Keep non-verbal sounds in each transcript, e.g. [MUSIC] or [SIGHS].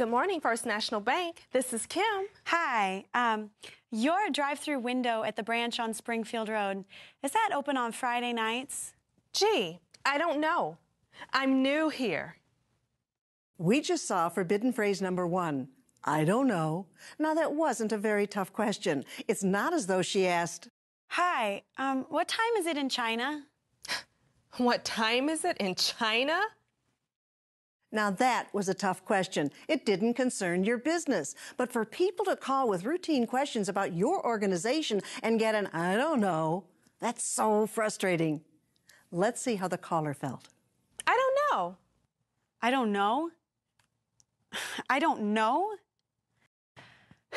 Good morning, First National Bank. This is Kim. Hi. Um, your drive-through window at the branch on Springfield Road, is that open on Friday nights? Gee, I don't know. I'm new here. We just saw forbidden phrase number one. I don't know. Now, that wasn't a very tough question. It's not as though she asked, Hi, um, what time is it in China? What time is it in China? Now, that was a tough question. It didn't concern your business. But for people to call with routine questions about your organization and get an I don't know, that's so frustrating. Let's see how the caller felt. I don't know. I don't know. [SIGHS] I don't know. [SIGHS]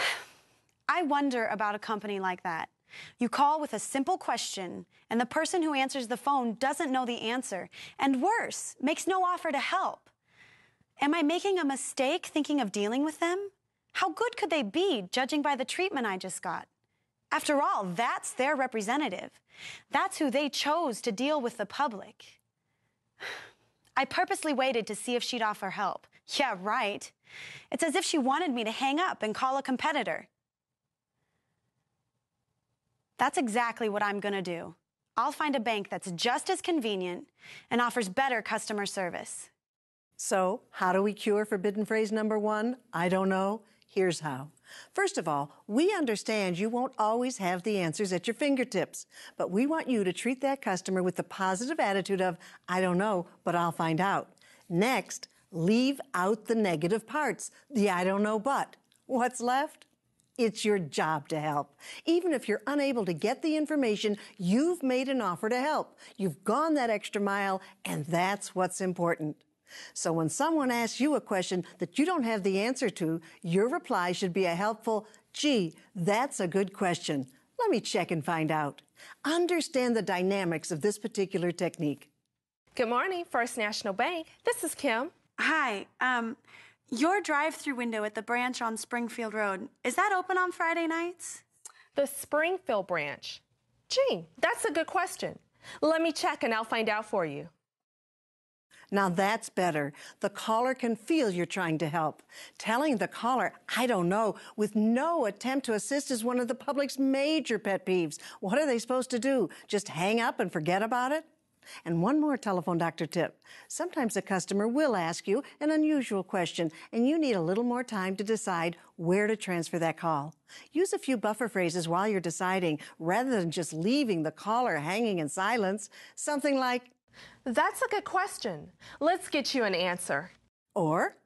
I wonder about a company like that. You call with a simple question, and the person who answers the phone doesn't know the answer, and worse, makes no offer to help. Am I making a mistake thinking of dealing with them? How good could they be, judging by the treatment I just got? After all, that's their representative. That's who they chose to deal with the public. [SIGHS] I purposely waited to see if she'd offer help. Yeah, right. It's as if she wanted me to hang up and call a competitor. That's exactly what I'm going to do. I'll find a bank that's just as convenient and offers better customer service. So, how do we cure forbidden phrase number one? I don't know. Here's how. First of all, we understand you won't always have the answers at your fingertips, but we want you to treat that customer with the positive attitude of, I don't know, but I'll find out. Next, leave out the negative parts, the I don't know but. What's left? It's your job to help. Even if you're unable to get the information, you've made an offer to help. You've gone that extra mile, and that's what's important. So when someone asks you a question that you don't have the answer to, your reply should be a helpful, gee, that's a good question. Let me check and find out. Understand the dynamics of this particular technique. Good morning, First National Bank. This is Kim. Hi. Um, your drive-through window at the branch on Springfield Road, is that open on Friday nights? The Springfield branch. Gee, that's a good question. Let me check and I'll find out for you. Now that's better. The caller can feel you're trying to help. Telling the caller, I don't know, with no attempt to assist is one of the public's major pet peeves. What are they supposed to do? Just hang up and forget about it? And one more telephone doctor tip. Sometimes a customer will ask you an unusual question, and you need a little more time to decide where to transfer that call. Use a few buffer phrases while you're deciding, rather than just leaving the caller hanging in silence. Something like, That's a good question. Let's get you an answer. or,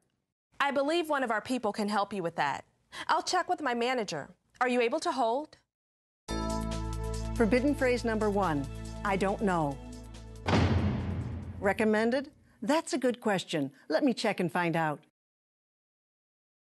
I believe one of our people can help you with that. I'll check with my manager. Are you able to hold? Forbidden phrase number one, I don't know. Recommended? That's a good question. Let me check and find out.